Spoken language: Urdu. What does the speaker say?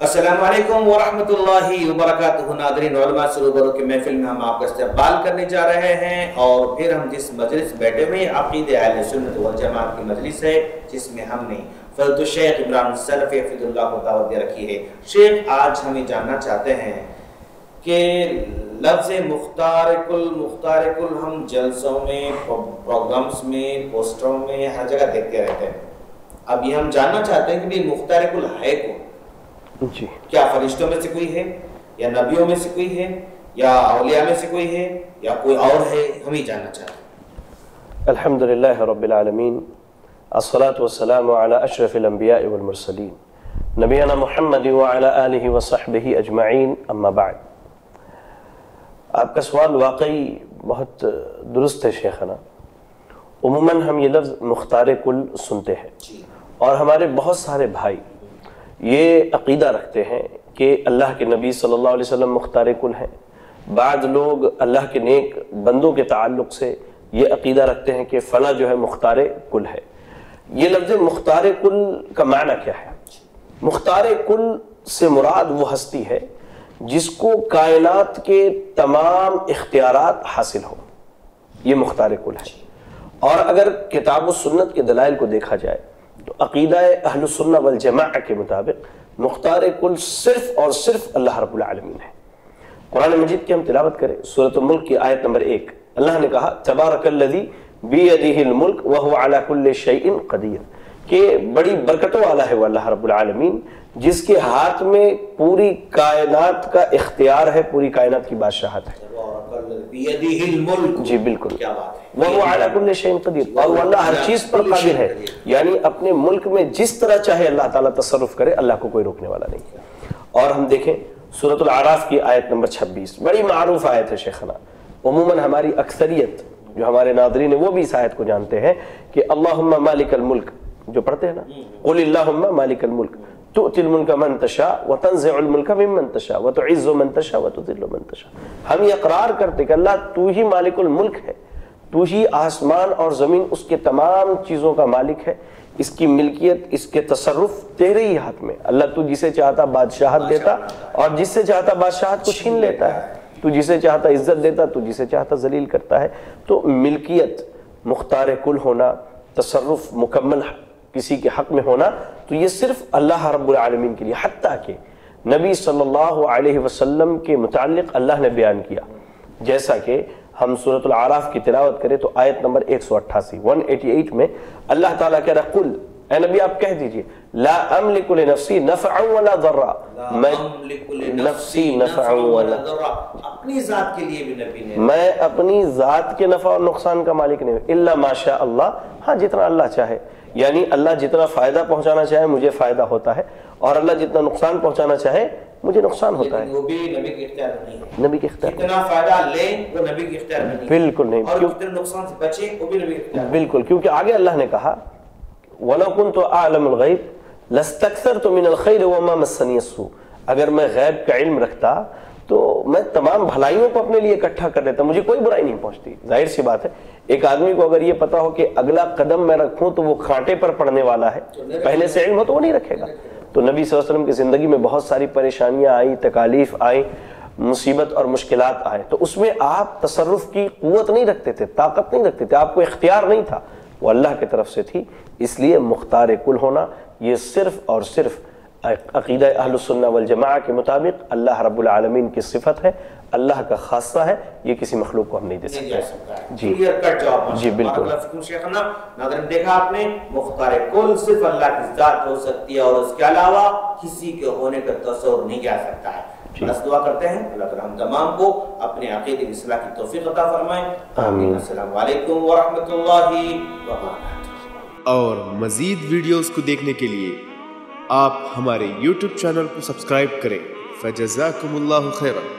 السلام علیکم ورحمۃ اللہ وبرکاتہ۔ ناظرین، علماء سروبروں کی محفل میں ہم آپ کا استقبال کرنے جا رہے ہیں اور پھر ہم جس مجلس بیٹھے ہوئے عقید اہل سنت والجماعت کی مجلس ہے، جس میں ہم نے فضل الشیخ عمران سلف حفظ اللہ کو دعوت دے رکھی ہے۔ شیخ، آج ہمیں جاننا چاہتے ہیں کہ لفظ مختار کل مختار کل ہم جلسوں میں، پروگرامز میں، پوسٹروں میں ہر جگہ دیکھتے رہتے ہیں۔ اب یہ ہم جاننا چاہتے ہیں کہ مختار کل ہے کون؟ جی۔ کیا فرشتوں میں سے کوئی ہے؟ یا نبیوں میں سے کوئی ہے؟ یا اولیاء میں سے کوئی ہے؟ یا کوئی اور ہے؟ ہم ہی جاننا چاہتے ہیں۔ الحمد لله رب العالمين الصلاة والسلام على أشرف الأنبياء والمرسلين نبينا محمد وعلى آله وصحبه أجمعين أما بعد۔ آپ کا سوال واقعی بہت درست ہے شیخنا۔ عموماً ہم یہ لفظ مختار کل سنتے ہیں۔ جی۔ اور ہمارے بہت سارے بھائی یہ عقیدہ رکھتے ہیں کہ اللہ کے نبی صلی اللہ علیہ وسلم مختار کل ہیں۔ بعض لوگ اللہ کے نیک بندوں کے تعلق سے یہ عقیدہ رکھتے ہیں کہ فلاں جو ہے مختار کل ہے۔ یہ لفظ مختار کل کا معنی کیا ہے؟ مختار کل سے مراد وہ ہستی ہے جس کو کائنات کے تمام اختیارات حاصل ہو یہ مختار کل ہے۔ اور اگر کتاب و سنت کے دلائل کو دیکھا جائے تو عقیدہ اہل السنہ والجماع کے مطابق مختار کل صرف اور صرف اللہ رب العالمین ہے۔ قرآن مجید کی ہم تلاوت کریں۔ سورۃ الملک کی آیت نمبر ایک۔ اللہ نے کہا، تبارک الذی بیدہ الملک وہو علی کل شیء قدیر۔ کہ بڑی برکتوں والا ہے وہ اللہ رب العالمین، جس کے ہاتھ میں پوری کائنات کا اختیار ہے، پوری کائنات کی بادشاہت ہے۔ جی بالکل. کیا بات ہے؟ اور وہ اللہ ہر چیز پر قادر ہے۔ یعنی اپنے ملک میں جس طرح چاہے اللہ تعالیٰ تصرف کرے اللہ کو کوئی روکنے والا نہیں اور ہم دیکھیں سورۃ العراف کی آیت نمبر 26 بڑی معروف آیت ہے شیخنا۔ عموماً ہماری اکثریت جو ہمارے ناظرین ہیں وہ بھی اس آیت کو جانتے ہیں کہ اللہم مالک الملک۔ جو پڑھتے ہیں نا؟ قل اللہم مالک الملک۔ تؤتی الملک من تشاء وتنزع الملک ممن تشاء وتعز من تشاء وتذل من تشاء۔ ہم یہ اقرار کرتے کہ اللہ تو ہی مالک الملک ہے تو ہی آسمان اور زمین اس کے تمام چیزوں کا مالک ہے۔ اس کی ملکیت اس کے تصرف تیرے ہی ہاتھ میں۔ اللہ تو جسے چاہتا بادشاہت دیتا اور جس سے چاہتا بادشاہت کو چھین لیتا ہے۔ تو جسے چاہتا عزت دیتا تو جسے چاہتا ذلیل کرتا ہے۔ تو ملکیت مختار کل ہونا تصرف مکمل کسی کے حق میں ہونا، تو یہ صرف اللہ رب العالمین کے لیے، حتیٰ کہ نبی صلی اللہ علیہ وسلم کے متعلق اللہ نے بیان کیا۔ جیسا کہ ہم صورت العراف کی تلاوت کریں تو آیت نمبر 188 188 میں اللہ تعالیٰ کہہ رہا قل اے نبی آپ کہہ دیجیے لا املک لنفسی نفعا ولا ضرا میں نفسی نفعا ولا اپنی ذات کے لیے بھی نبی نے میں اپنی ذات کے نفع اور نقصان کا مالک نہیں ہوں الا ماشاء اللہ. ہاں جتنا اللہ چاہے یعنی اللہ جتنا فائدہ پہنچانا چاہے مجھے فائدہ ہوتا ہے اور اللہ جتنا نقصان پہنچانا چاہے مجھے نقصان ہوتا ہے. وہ بھی نبی کے اختیار نہیں ہے۔ نبی کے اختیار جتنا فائدہ لیں وہ نبی کے اختیار نہیں بالکل نہیں اور جتنے نقصان سے بچیں وہ بھی نبی کے اختیار بالکل کیونکہ آگے اللہ نے کہا وَلَوْ كُنْتُ أَعْلَمُ الْغَيْبِ لَاسْتَكْثَرْتُ مِنَ الْخَيْرِ وَمَا مَسَّنِيَ السُّوءُ اگر میں غیب کا علم رکھتا تو میں تمام بھلائیوں کو اپنے لیے اکٹھا کر لیتا، مجھے کوئی برائی نہیں پہنچتی۔ ظاہر سی بات ہے، ایک آدمی کو اگر یہ پتا ہو کہ اگلا قدم میں رکھوں تو وہ کھانٹے پر پڑنے والا ہے، پہلے سے علم ہو تو وہ نہیں رکھے گا۔ تو نبی صلی اللہ علیہ وسلم کی زندگی میں بہت ساری پریشانیاں آئیں، تکالیف آئیں، مصیبت اور مشکلات آئے تو اس میں آپ تصرف کی قوت نہیں رکھتے تھے، طاقت نہیں رکھتے تھے، آپ کو اختیار نہیں تھا۔ وہ اللہ کی طرف سے تھی، اس لیے مختار کل ہونا، یہ صرف اور صرف عقیدہ اہل السنہ والجماع کے مطابق اللہ رب العالمین کی صفت ہے اللہ کا خاصہ ہے یہ کسی مخلوق کو ہم نہیں دے سکتے۔ سکتا ہے۔ جی۔ جی، بالکل۔ ناظرین دیکھا آپ نے مختار کل صرف اللہ کی ذات ہو سکتی ہے اور اس کے علاوہ کسی کے ہونے کا تصور نہیں جا سکتا ہے۔ جی۔ بس دعا کرتے ہیں اللہ تعالی ہم تمام کو اپنے عقید اصلاح کی توفیق عطا فرمائے۔ آمین۔ السلام علیکم ورحمۃ اللہ وبرکاتہ۔ اور مزید ویڈیوز کو دیکھنے کے لیے آپ ہمارے یوٹیوب چینل کو سبسکرائب کریں۔ فجزاکم اللہ خیرہ